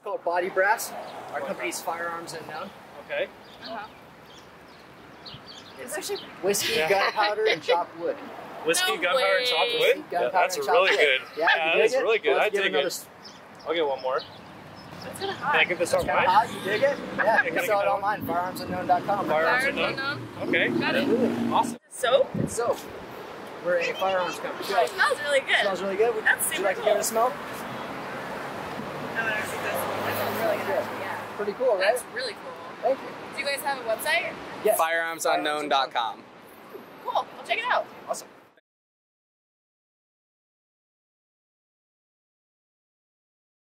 It's called Body Brass. Our company's Firearms Unknown. Okay. Uh-huh. It's actually whiskey, Yeah. gunpowder, and chopped wood. Whiskey, No gunpowder, and chopped wood. gunpowder, that's and really chopped good. wood. Yeah, Yeah, you that dig is it? really good. Let's I give dig another it. s- I'll get one more. That's kind of Can I hot. get this off Kind of mine? hot. You dig it? Yeah, you I can sell it that online. Firearmsunknown.com. Firearms Firearms unknown. unknown. Okay. Got it. Absolutely. Awesome. Soap? It's soap. We're a firearms company. It smells really good. smells really good. Would That's would you super like to give it a smell? No, it actually does. That smells really good. Yeah. Pretty cool, right? That's really cool. Thank you. Do you guys have a website? Yes. Firearmsunknown.com. Cool. I'll check it out. Awesome.